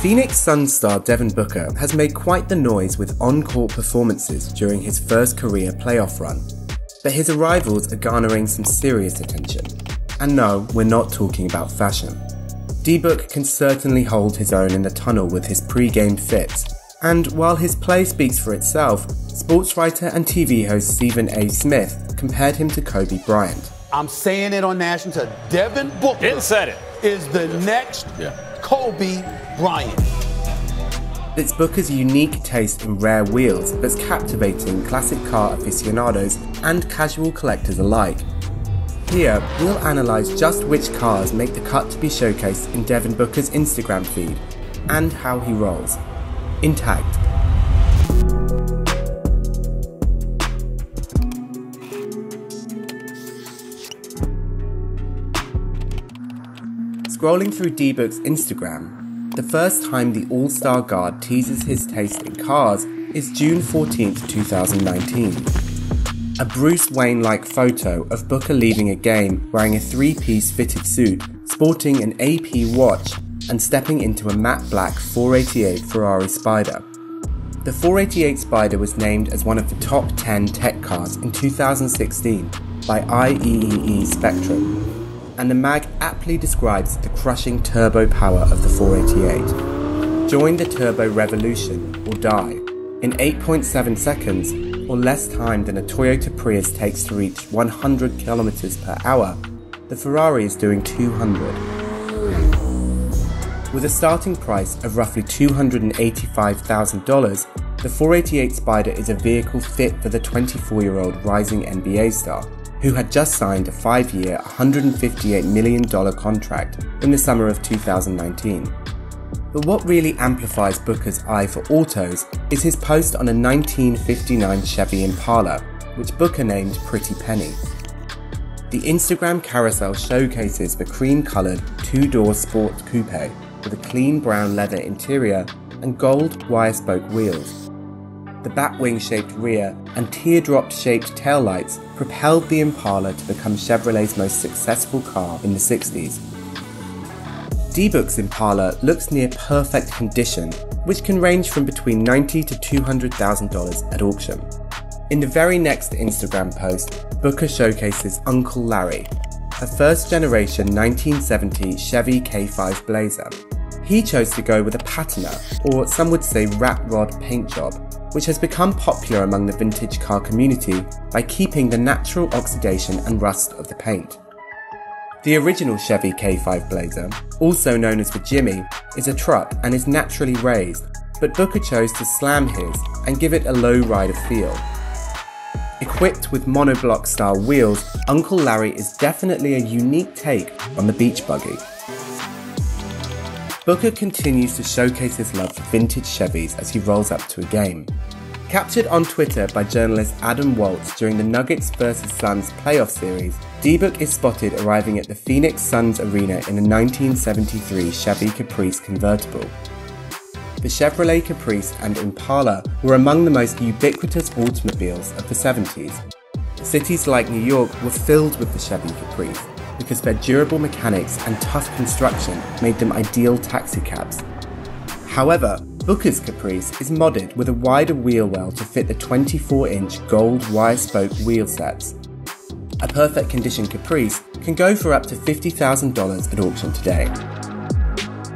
Phoenix Suns star Devin Booker has made quite the noise with on-court performances during his first career playoff run, but his arrivals are garnering some serious attention. And no, we're not talking about fashion. D-Book can certainly hold his own in the tunnel with his pre-game fits, and while his play speaks for itself, sports writer and TV host Stephen A. Smith compared him to Kobe Bryant. I'm saying it on national television. Devin Booker Didn't said it. is the next Kobe Bryant. It's Booker's unique taste in rare wheels that's captivating classic car aficionados and casual collectors alike. Here, we'll analyse just which cars make the cut to be showcased in Devin Booker's Instagram feed, and how he rolls. in Tagged. Scrolling through D-Book's Instagram, the first time the All-Star Guard teases his taste in cars is June 14, 2019. A Bruce Wayne-like photo of Booker leaving a game wearing a three-piece fitted suit, sporting an AP watch, and stepping into a matte black 488 Ferrari Spider. The 488 Spider was named as one of the top 10 tech cars in 2016 by IEEE Spectrum, and the mag aptly describes the crushing turbo power of the 488. Join the turbo revolution or die. In 8.7 seconds, or less time than a Toyota Prius takes to reach 100 kilometers per hour, the Ferrari is doing 200. With a starting price of roughly $285,000, the 488 Spider is a vehicle fit for the 24 year old rising NBA star, who had just signed a five year, $158 million contract in the summer of 2019. But what really amplifies Booker's eye for autos is his post on a 1959 Chevy Impala, which Booker named Pretty Penny. The Instagram carousel showcases the cream coloured two door sport coupe with a clean brown leather interior and gold wire spoke wheels. The batwing shaped rear and teardrop shaped taillights propelled the Impala to become Chevrolet's most successful car in the 60s. D-Book's Impala looks near perfect condition, which can range from between 90 to $200,000 at auction. In the very next Instagram post, Booker showcases Uncle Larry, a first generation 1970 Chevy K5 Blazer. He chose to go with a patina, or some would say rat rod paint job, which has become popular among the vintage car community by keeping the natural oxidation and rust of the paint. The original Chevy K5 Blazer, also known as the Jimmy, is a truck and is naturally raised, but Booker chose to slam his and give it a low rider feel. Equipped with monoblock style wheels, Uncle Larry is definitely a unique take on the beach buggy. Booker continues to showcase his love for vintage Chevys as he rolls up to a game. Captured on Twitter by journalist Adam Waltz during the Nuggets vs Suns playoff series, D-Book is spotted arriving at the Phoenix Suns arena in a 1973 Chevy Caprice convertible. The Chevrolet Caprice and Impala were among the most ubiquitous automobiles of the 70s. Cities like New York were filled with the Chevy Caprice because their durable mechanics and tough construction made them ideal taxicabs. However, Booker's Caprice is modded with a wider wheel well to fit the 24 inch gold wire spoke wheel sets. A perfect condition Caprice can go for up to $50,000 at auction today.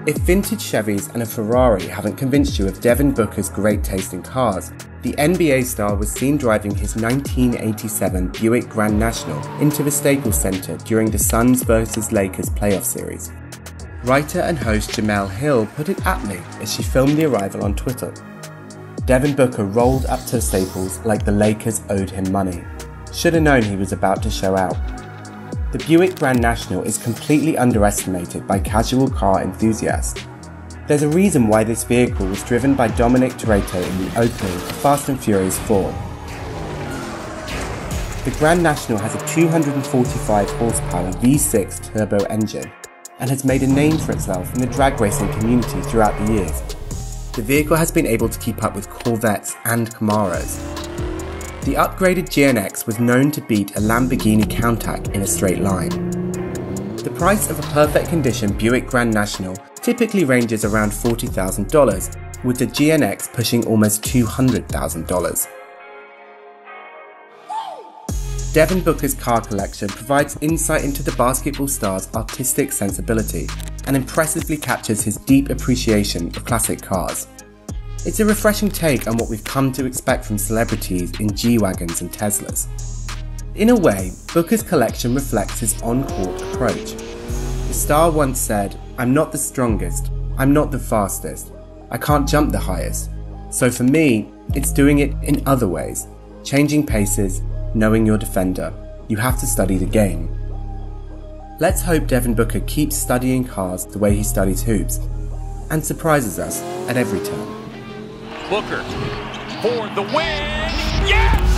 If vintage Chevys and a Ferrari haven't convinced you of Devin Booker's great taste in cars, the NBA star was seen driving his 1987 Buick Grand National into the Staples Center during the Suns vs Lakers playoff series. Writer and host Jemele Hill put it aptly as she filmed the arrival on Twitter. Devin Booker rolled up to Staples like the Lakers owed him money. Should have known he was about to show out. The Buick Grand National is completely underestimated by casual car enthusiasts. There's a reason why this vehicle was driven by Dominic Toretto in the opening of Fast and Furious 4. The Grand National has a 245 horsepower V6 turbo engine and has made a name for itself in the drag racing community throughout the years. The vehicle has been able to keep up with Corvettes and Camaros, the upgraded GNX was known to beat a Lamborghini Countach in a straight line. The price of a perfect condition Buick Grand National typically ranges around $40,000, with the GNX pushing almost $200,000. Devin Booker's car collection provides insight into the basketball star's artistic sensibility and impressively captures his deep appreciation of classic cars. It's a refreshing take on what we've come to expect from celebrities in G-Wagons and Teslas. In a way, Booker's collection reflects his on-court approach. The star once said, I'm not the strongest, I'm not the fastest, I can't jump the highest. So for me, it's doing it in other ways, changing paces, knowing your defender. You have to study the game. Let's hope Devin Booker keeps studying cars the way he studies hoops and surprises us at every turn. Booker for the win. Yes!